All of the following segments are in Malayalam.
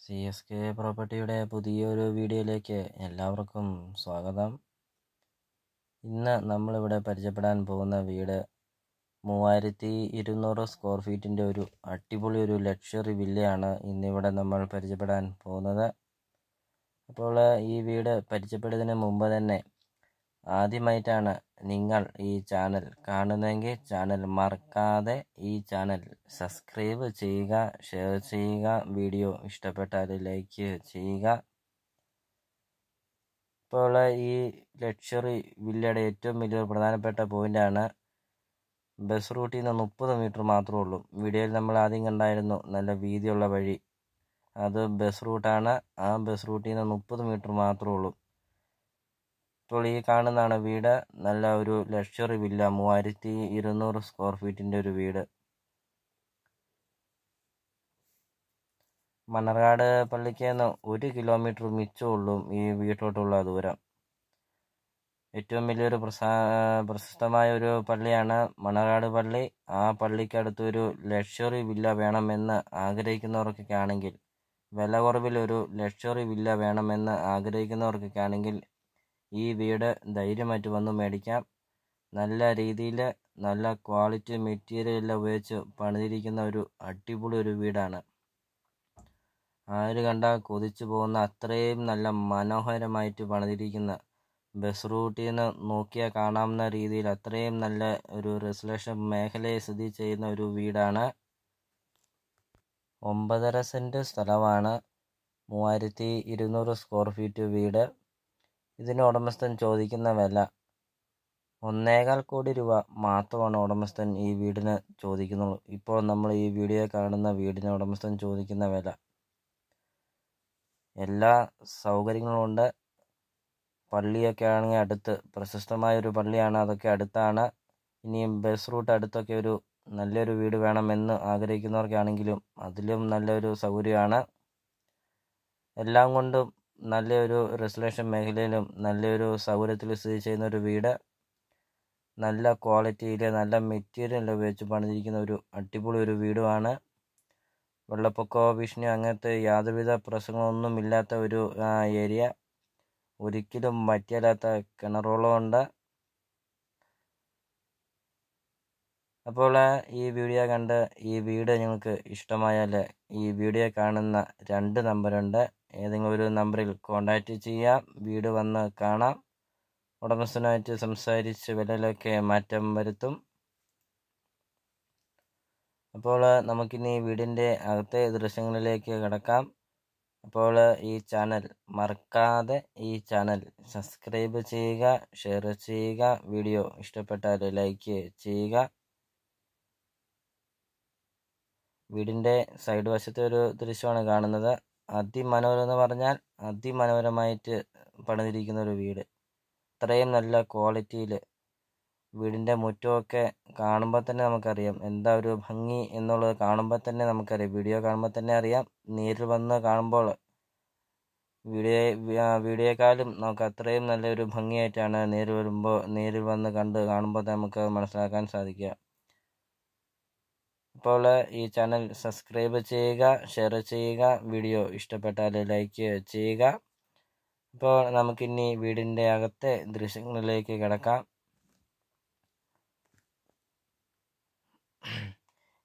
സി എസ് കെ പ്രോപ്പർട്ടിയുടെ പുതിയൊരു വീഡിയോയിലേക്ക് എല്ലാവർക്കും സ്വാഗതം. ഇന്ന് നമ്മളിവിടെ പരിചയപ്പെടാൻ പോകുന്ന വീട് മൂവായിരത്തി ഇരുന്നൂറ് സ്ക്വയർ ഫീറ്റിന്റെ ഒരു അടിപൊളി ഒരു ലക്ഷറി വില്ലയാണ് ഇന്നിവിടെ നമ്മൾ പരിചയപ്പെടാൻ പോകുന്നത്. അപ്പോൾ ഈ വീട് പരിചയപ്പെടുന്നതിന് മുമ്പ് തന്നെ ആദ്യമായിട്ടാണ് നിങ്ങൾ ഈ ചാനൽ കാണുന്നതെങ്കിൽ ചാനൽ മറക്കാതെ ഈ ചാനൽ സബ്സ്ക്രൈബ് ചെയ്യുക ഷെയർ ചെയ്യുക വീഡിയോ ഇഷ്ടപ്പെട്ടാൽ ലൈക്ക് ചെയ്യുക. ഇപ്പോൾ ഈ ലക്ഷറി വില്ലയുടെ ഏറ്റവും വലിയൊരു പ്രധാനപ്പെട്ട പോയിന്റാണ് ബസ് റൂട്ടിൽ നിന്ന് മുപ്പത് മീറ്റർ മാത്രമേ ഉള്ളൂ. വീഡിയോയിൽ നമ്മൾ ആദ്യം കണ്ടായിരുന്നു നല്ല വീതിയുള്ള വഴി. അത് ബസ് റൂട്ടാണ്. ആ ബസ് റൂട്ടിൽ നിന്ന് മുപ്പത് മീറ്റർ മാത്രമേ ഉള്ളൂ. ഇപ്പോൾ കാണുന്നതാണ് വീട്. നല്ല ഒരു ലക്ഷറി വില്ല മൂവായിരത്തി ഇരുന്നൂറ് സ്ക്വയർ ഫീറ്റിന്റെ ഒരു വീട്. മണർകാട് പള്ളിക്ക് നിന്ന് ഒരു കിലോമീറ്റർ മിച്ചമുള്ളൂ ഈ വീട്ടിലോട്ടുള്ള ദൂരം. ഏറ്റവും വലിയൊരു പ്രസാ പ്രശസ്തമായ ഒരു പള്ളിയാണ് മണർകാട് പള്ളി. ആ പള്ളിക്കടുത്ത് ഒരു ലക്ഷറി വില്ല വേണമെന്ന് ആഗ്രഹിക്കുന്നവർക്കൊക്കെ ആണെങ്കിൽ വില കുറവിൽ ഒരു ലക്ഷറി വില്ല വേണമെന്ന് ആഗ്രഹിക്കുന്നവർക്കൊക്കെ ആണെങ്കിൽ ഈ വീട് ധൈര്യമായിട്ട് വന്ന് മേടിക്കാം. നല്ല രീതിയിൽ നല്ല ക്വാളിറ്റി മെറ്റീരിയൽ എല്ലാം ഉപയോഗിച്ച് പണിതിരിക്കുന്ന ഒരു അടിപൊളി ഒരു വീടാണ്. ആര് കണ്ടാൽ കൊതിച്ചു പോകുന്ന അത്രയും നല്ല മനോഹരമായിട്ട് പണിതിരിക്കുന്ന ബസ് റൂട്ടിൽ നിന്ന് നോക്കിയാൽ കാണാവുന്ന രീതിയിൽ അത്രയും നല്ല ഒരു റെസലേഷൻ മേഖലയെ സ്ഥിതി ചെയ്യുന്ന ഒരു വീടാണ്. ഒമ്പതര സെന്റ് സ്ഥലമാണ്. മൂവായിരത്തി ഇരുന്നൂറ് സ്ക്വയർ ഫീറ്റ് വീട്. ഇതിന് ഉടമസ്ഥൻ ചോദിക്കുന്ന വില ഒന്നേകാൽ കോടി രൂപ മാത്രമാണ് ഉടമസ്ഥൻ ഈ വീടിന് ചോദിക്കുന്നുള്ളൂ. ഇപ്പോൾ നമ്മൾ ഈ വീഡിയോ കാണുന്ന വീടിന് ഉടമസ്ഥൻ ചോദിക്കുന്ന വില. എല്ലാ സൗകര്യങ്ങളും ഉണ്ട്. പള്ളിയൊക്കെ ആണെങ്കിൽ അടുത്ത് പ്രശസ്തമായ ഒരു പള്ളിയാണ് അതൊക്കെ അടുത്താണ്. ഇനിയും ബസ് റൂട്ട് അടുത്തൊക്കെ ഒരു നല്ലൊരു വീട് വേണമെന്ന് ആഗ്രഹിക്കുന്നവർക്കാണെങ്കിലും അതിലും നല്ലൊരു സൗകര്യമാണ്. എല്ലാം കൊണ്ടും നല്ലൊരു റെസിഡൻഷ്യൽ മേഖലയിലും നല്ലൊരു സൗകര്യത്തിൽ സ്ഥിതി ചെയ്യുന്ന ഒരു വീട് നല്ല ക്വാളിറ്റിയിൽ നല്ല മെറ്റീരിയൽ ഉപയോഗിച്ച് പണിതിരിക്കുന്ന ഒരു അടിപൊളി ഒരു വീടുമാണ്. വെള്ളപ്പൊക്കമോ ഭീഷണിയോ അങ്ങനത്തെ യാതൊരുവിധ പ്രശ്നങ്ങളൊന്നും ഇല്ലാത്ത ഒരു ഏരിയ. ഒരിക്കലും വറ്റിയല്ലാത്ത കിണറുകളും ഉണ്ട്. അപ്പോൾ ഈ വീഡിയോ കണ്ട് ഈ വീട് നിങ്ങൾക്ക് ഇഷ്ടമായാൽ ഈ വീഡിയോ കാണുന്ന രണ്ട് നമ്പറുണ്ട് ഏതെങ്കിലും ഒരു നമ്പറിൽ കോണ്ടാക്റ്റ് ചെയ്യാം. വീട് വന്ന് കാണാം. ഉടമസ്ഥനായിട്ട് സംസാരിച്ച് വിലയിലൊക്കെ മാറ്റം വരുത്തും. അപ്പോൾ നമുക്കിനി വീടിന്റെ അകത്തെ ദൃശ്യങ്ങളിലേക്ക് കിടക്കാം. അപ്പോൾ ഈ ചാനൽ മറക്കാതെ ഈ ചാനൽ സബ്സ്ക്രൈബ് ചെയ്യുക ഷെയർ ചെയ്യുക. വീഡിയോ ഇഷ്ടപ്പെട്ടാൽ ലൈക്ക് ചെയ്യുക. വീടിന്റെ സൈഡ് വശത്തെ ഒരു ദൃശ്യമാണ് കാണുന്നത്. അതിമനോഹരം എന്ന് പറഞ്ഞാൽ അതിമനോഹരമായിട്ട് പണിതിരിക്കുന്ന ഒരു വീട്. ഇത്രയും നല്ല ക്വാളിറ്റിയിൽ വീടിന്റെ മുറ്റമൊക്കെ കാണുമ്പോൾ തന്നെ നമുക്കറിയാം എന്താ ഒരു ഭംഗി എന്നുള്ളത് കാണുമ്പോൾ തന്നെ നമുക്കറിയാം. വീഡിയോ കാണുമ്പോൾ തന്നെ അറിയാം. നേരിൽ വന്ന് കാണുമ്പോൾ വീഡിയോ വീഡിയോക്കാളും നമുക്ക് അത്രയും നല്ലൊരു ഭംഗിയായിട്ടാണ് നേരിൽ വരുമ്പോൾ നേരിൽ വന്ന് കണ്ട് കാണുമ്പോൾ നമുക്ക് മനസ്സിലാക്കാൻ സാധിക്കുക. അപ്പോൾ ഈ ചാനൽ സബ്സ്ക്രൈബ് ചെയ്യുക ഷെയർ ചെയ്യുക വീഡിയോ ഇഷ്ടപ്പെട്ടാൽ ലൈക്ക് ചെയ്യുക. അപ്പോൾ നമുക്കിനി വീടിന്റെ അകത്തെ ദൃശ്യങ്ങളിലേക്ക് കിടക്കാം.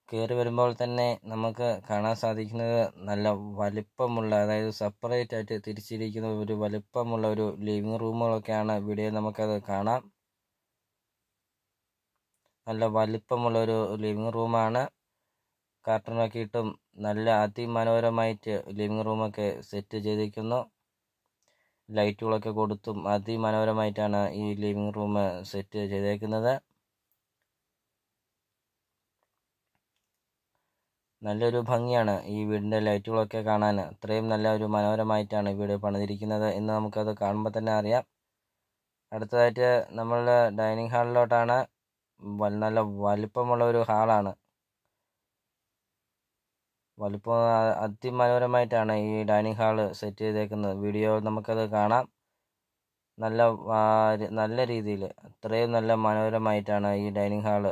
കയറി വരുമ്പോൾ തന്നെ നമുക്ക് കാണാൻ സാധിക്കുന്നത് നല്ല വലിപ്പമുള്ള അതായത് സെപ്പറേറ്റ് ആയിട്ട് തിരിച്ചിരിക്കുന്ന ഒരു വലിപ്പമുള്ള ഒരു ലിവിങ് റൂമുകളൊക്കെയാണ് വീഡിയോയിൽ നമുക്കത് കാണാം. നല്ല വലിപ്പമുള്ള ഒരു ലിവിങ് റൂമാണ് കാർട്ടണൊക്കെ ഇട്ടും നല്ല അതിമനോഹരമായിട്ട് ലിവിങ് റൂമൊക്കെ സെറ്റ് ചെയ്തിരിക്കുന്നു. ലൈറ്റുകളൊക്കെ കൊടുത്തും അതിമനോഹരമായിട്ടാണ് ഈ ലിവിങ് റൂം സെറ്റ് ചെയ്തേക്കുന്നത്. നല്ലൊരു ഭംഗിയാണ് ഈ വീടിന്റെ ലൈറ്റുകളൊക്കെ കാണാൻ. അത്രയും നല്ല ഒരു മനോഹരമായിട്ടാണ് വീട് പണിതിരിക്കുന്നത് എന്ന് നമുക്കത് കാണുമ്പോൾ തന്നെ അറിയാം. അടുത്തതായിട്ട് നമ്മളുടെ ഡൈനിങ് ഹാളിലോട്ടാണ് നല്ല വലിപ്പമുള്ള ഒരു ഹാളാണ്. വലിപ്പം അതിമനോഹരമായിട്ടാണ് ഈ ഡൈനിങ് ഹാൾ സെറ്റ് ചെയ്തേക്കുന്നത്. വീഡിയോ നമുക്കത് കാണാം. നല്ല നല്ല രീതിയിൽ അത്രയും നല്ല മനോഹരമായിട്ടാണ് ഈ ഡൈനിങ് ഹാൾ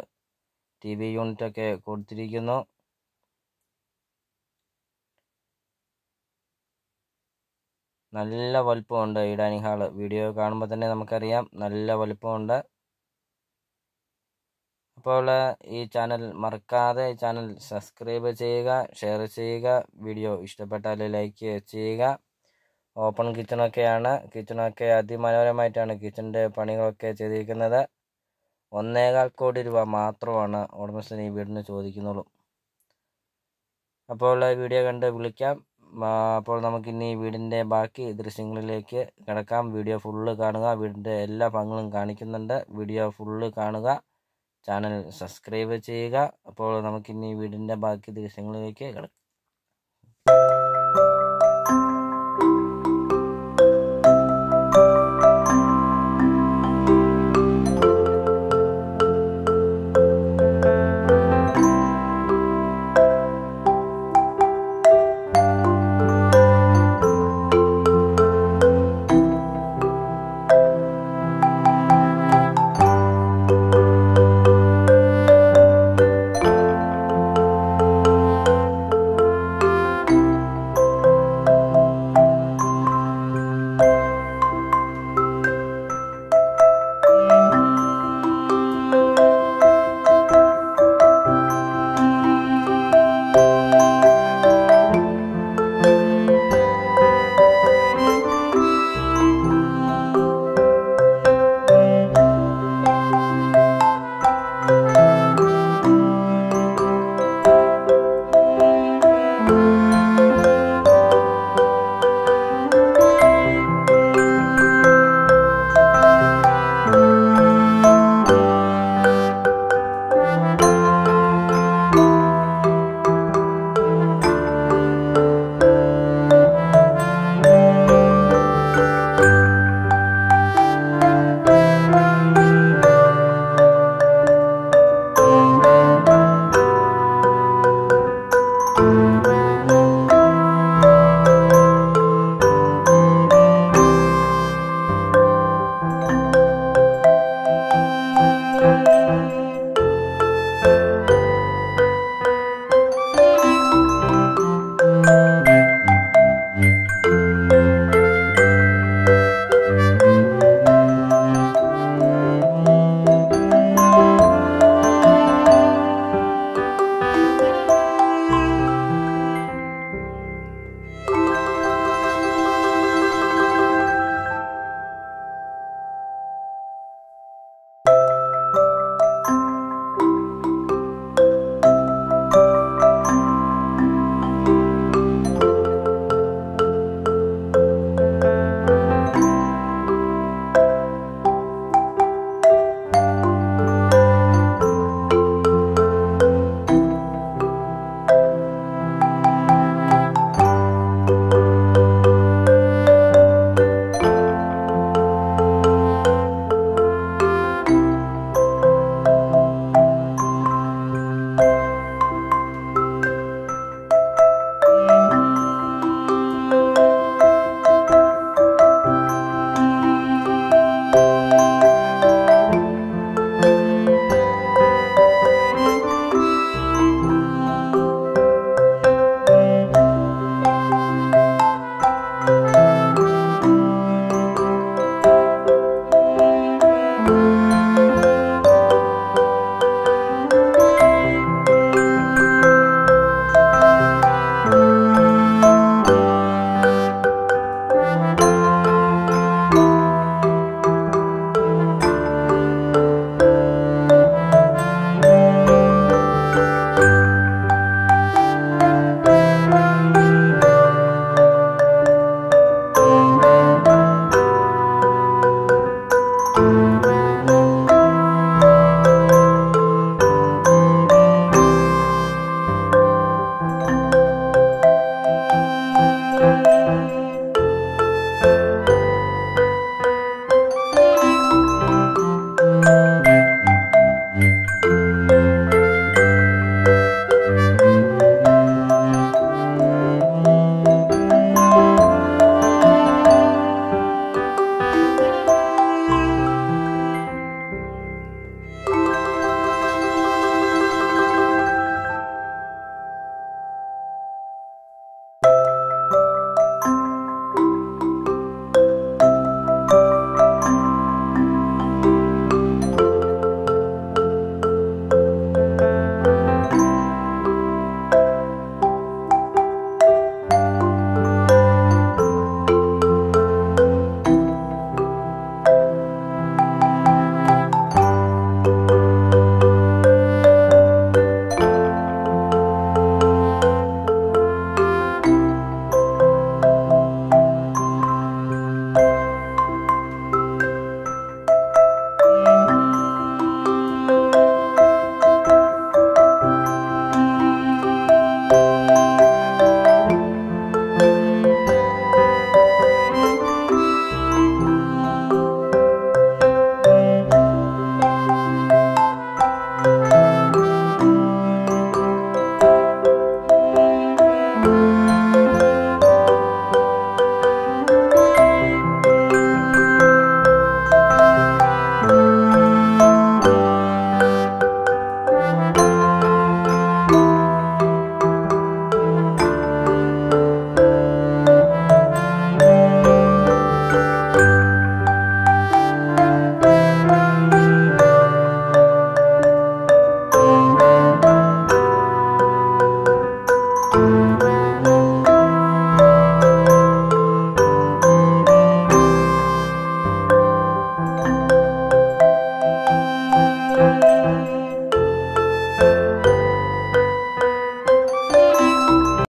ടി വി യൂണിറ്റൊക്കെ കൊടുത്തിരിക്കുന്നു. നല്ല വലുപ്പമുണ്ട് ഈ ഡൈനിങ് ഹാൾ. വീഡിയോ കാണുമ്പോൾ തന്നെ നമുക്കറിയാം നല്ല വലുപ്പമുണ്ട്. അപ്പോൾ ഈ ചാനൽ മറക്കാതെ ചാനൽ സബ്സ്ക്രൈബ് ചെയ്യുക ഷെയർ ചെയ്യുക വീഡിയോ ഇഷ്ടപ്പെട്ടാൽ ലൈക്ക് ചെയ്യുക. ഓപ്പൺ കിച്ചണൊക്കെയാണ്. കിച്ചണൊക്കെ അതിമനോഹരമായിട്ടാണ് കിച്ചണിന്റെ പണികളൊക്കെ ചെയ്തിരിക്കുന്നത്. ഒന്നേകാൽ കോടി രൂപ മാത്രമാണ് ഉടമസ്ഥൻ ഈ വീടിന് ചോദിക്കുന്നുള്ളൂ. അപ്പോൾ വീഡിയോ കണ്ട് വിളിക്കാം. അപ്പോൾ ഈ വീടിന്റെ ബാക്കി ദൃശ്യങ്ങളിലേക്ക് കിടക്കാം. വീഡിയോ ഫുള്ള് കാണുക. വീടിന്റെ എല്ലാ ഭംഗങ്ങളും കാണിക്കുന്നുണ്ട്. വീഡിയോ ഫുള്ള് കാണുക. ചാനൽ സബ്സ്ക്രൈബ് ചെയ്യുക. അപ്പോൾ നമുക്കിനി വീടിന്റെ ബാക്കി ദിവസങ്ങളിലേക്ക് കിടക്കാം.